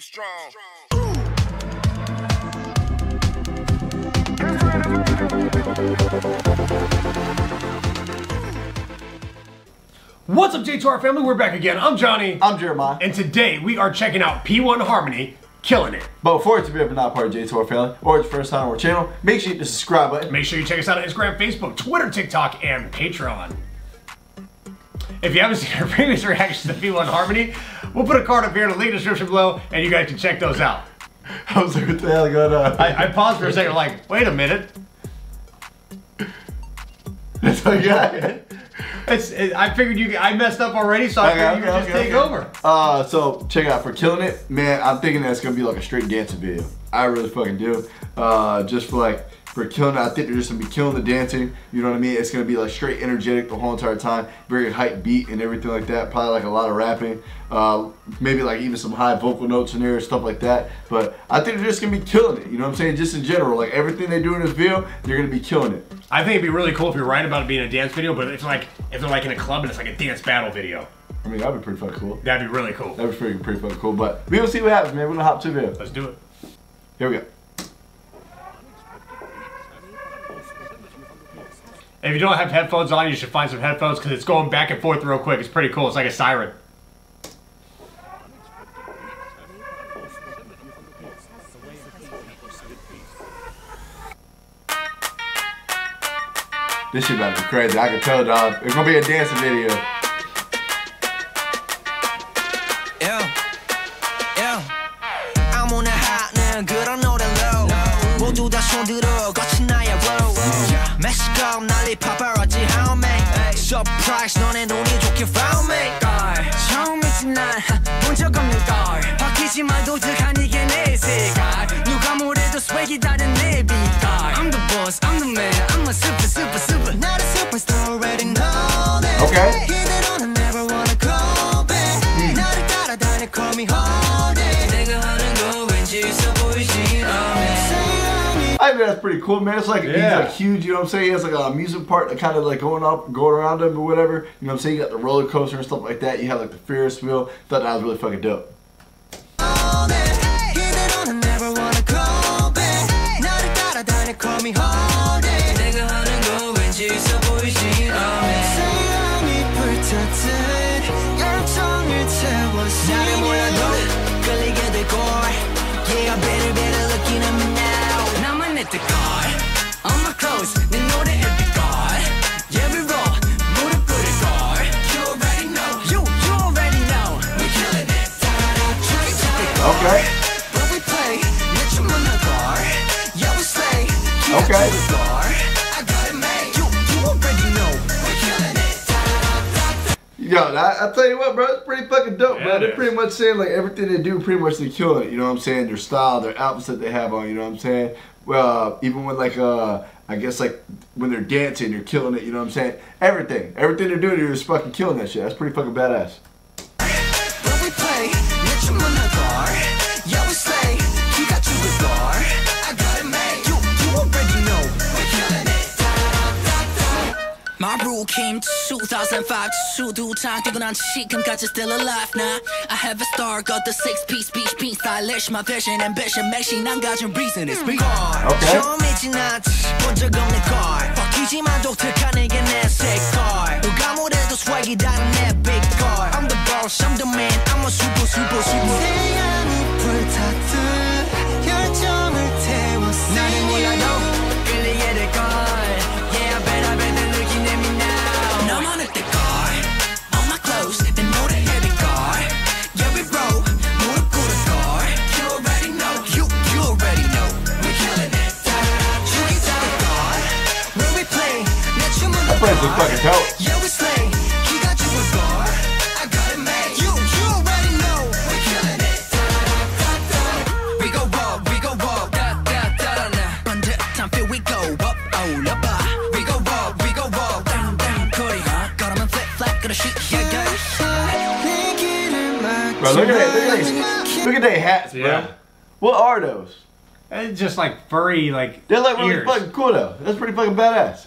Be strong. What's up, J2R family? We're back again. I'm Johnny. I'm Jeremiah. And today we are checking out P1 Harmony, killing it. But before it's a bit of not part of J2R family, or it's your first time on our channel, make sure you hit the subscribe button. Make sure you check us out on Instagram, Facebook, Twitter, TikTok, and Patreon. If you haven't seen our previous reactions to P1 Harmony, we'll put a card up here in the link description below, and you guys can check those out. I was like, what the hell going on? I, I paused for a second, like, wait a minute. That's you got. It's, it, I figured you. I messed up already, so I Okay, figured you could okay, just okay, take over. Uh, so check out for killing it, man. I'm thinking that's gonna be like a straight dancing video. I really fucking do. Uh, just for like for killing it, I think they're just gonna be killing the dancing. You know what I mean? It's gonna be like straight energetic the whole entire time, very hype beat and everything like that. Probably like a lot of rapping, uh, maybe like even some high vocal notes in there and stuff like that. But I think they're just gonna be killing it. You know what I'm saying? Just in general, like everything they do in this video, they're gonna be killing it. I think it'd be really cool if you're right about it being a dance video, but if like if they're like in a club and it's like a dance battle video, I mean, that'd be pretty fucking cool. that'd be really cool. That was pretty pretty fucking cool. But we will see what happens, man. We're gonna hop to the video. Let's do it. Here we go. If you don't have headphones on, you should find some headphones because it's going back and forth real quick. It's pretty cool. It's like a siren. This shit about to be crazy. I can tell, dog. It's gonna be a dancing video. surprise 너네 눈이 좋게 found me 처음이지 난본적 없는 걸 바뀌지 말도 득한 이게 내 색깔 누가 뭐래도 swag이 다른 내 빛깔 I'm the boss, I'm the man, I'm a super super super not a superstar already know that Okay. that's pretty cool, man. It's like Yeah. he's like huge, you know what I'm saying? He has like a music part that kind of like going up, going around him or whatever. You know what I'm saying? You got the roller coaster and stuff like that. You have like the Ferris wheel. Thought that was really fucking dope. 이대로는 never wanna go back 나를 따라다녀 call me honey 내가 하는 거 왠지 있어 보이진 않네 사랑이 불탔듯 열정을 채웠어 나를 몰라도 끌리게 될걸 Yeah I better better looking at me now 나만 내 뜻걸 On my clothes 내 노래 epic 걸 Yeah we roll 무릎 꿇을걸 You already know You, you already know We're killing it Try to Okay. When we play, let your mind go. Yeah, we slay. Keep Okay. it to the floor. I got it made. You, you already know. We're killing it. Yo, I, I tell you what, bro, it's pretty fucking dope, Yeah, bro. it They're is. pretty much saying like everything they do, pretty much they're killing it. You know what I'm saying? Their style, their outfits that they have on. You know what I'm saying? Well, even when like uh, I guess like when they're dancing, they're killing it. You know what I'm saying? Everything, everything they're doing, they're just fucking killing that shit. That's pretty fucking badass. My rule came 2005 수두 장 뛰어난 지금까지 still alive now I have a star got the six piece beach beat stylish my vision ambition 맥시 난 가진 reason is big Okay. 처음이진 않지 본적 없는 걸 바뀌지만 독특한 이게 내 색깔 누가 뭐래도 swag이 다른 내 big 걸 I'm the boss I'm the man I'm a super super super 태양이 불탔듯 fucking dope. He got you a bar. I got it made. You, you already know. We're killing it. We go up, we go up. Da, da, da, da, da. Under time feel we go up, oh. We go up, we go up. Down, down, Cody, huh? Got him in flip flop, yeah, look at that. Look at, that. their hats, bro. What are those? It's just like furry, like. They're like really fucking cool though. That's pretty fucking badass.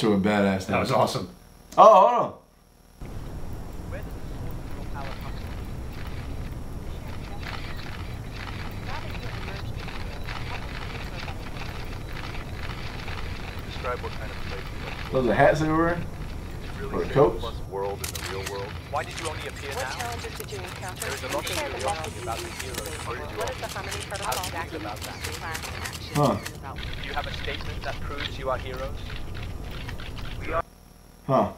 That shit was badass. That was awesome. Oh, hold on. Describe what kind of place you. Those are hats they were wearing? Really Or say coats? world in the real world. Why did you only appear What now? challenges did you encounter? There is a lot of the curiosity about the heroes. used What did you What is the Harmony Protocol? How do you feel about that? Huh. Do you have a statement that proves you are heroes? Huh.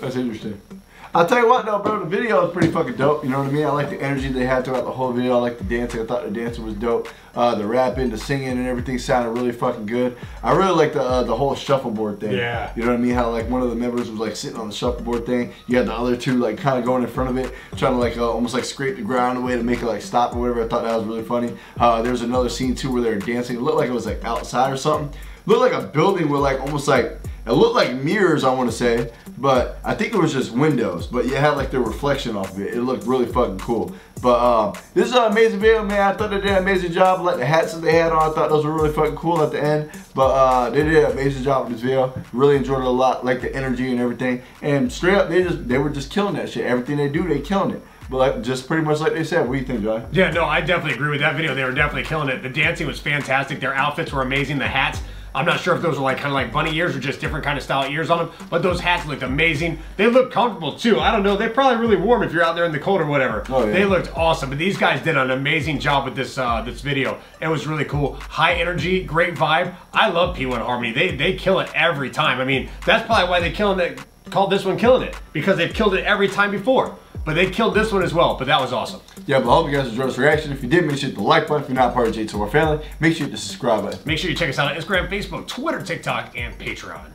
That's interesting. I'll tell you what though, bro, the video was pretty fucking dope. You know what I mean? I like the energy they had throughout the whole video. I like the dancing. I thought the dancing was dope. Uh, the rapping, the singing, and everything sounded really fucking good. I really like the uh, the whole shuffleboard thing. Yeah. You know what I mean? How like one of the members was like sitting on the shuffleboard thing. You had the other two like kind of going in front of it, trying to like uh, almost like scrape the ground away to make it like stop or whatever. I thought that was really funny. Uh, there's another scene too where they were dancing. It looked like it was like outside or something. Looked like a building with like almost like it looked like mirrors, I want to say, but I think it was just windows. But you had like the reflection off of it. It looked really fucking cool. But um, this is an amazing video, man. I thought they did an amazing job. Like the hats that they had on, I thought those were really fucking cool at the end. But uh, they did an amazing job with this video. Really enjoyed it a lot. Like the energy and everything. And straight up, they just they were just killing that shit. Everything they do, they killing it. But like, just pretty much like they said. What do you think, Johnny? Yeah, no, I definitely agree with that video. They were definitely killing it. The dancing was fantastic. Their outfits were amazing. The hats. I'm not sure if those are like kind of like bunny ears or just different kind of style ears on them, but those hats looked amazing. They looked comfortable too. I don't know. They're probably really warm if you're out there in the cold or whatever. Oh, yeah. They looked awesome. But these guys did an amazing job with this uh, this video. It was really cool. High energy, great vibe. I love P1 Harmony. They they kill it every time. I mean, that's probably why they killing it. Called this one killing it because they've killed it every time before. But they killed this one as well. But that was awesome. Yeah, but I hope you guys enjoyed this reaction. If you did, make sure you hit the like button. If you're not part of J2R family, make sure you hit the subscribe button. Make sure you check us out on Instagram, Facebook, Twitter, TikTok, and Patreon.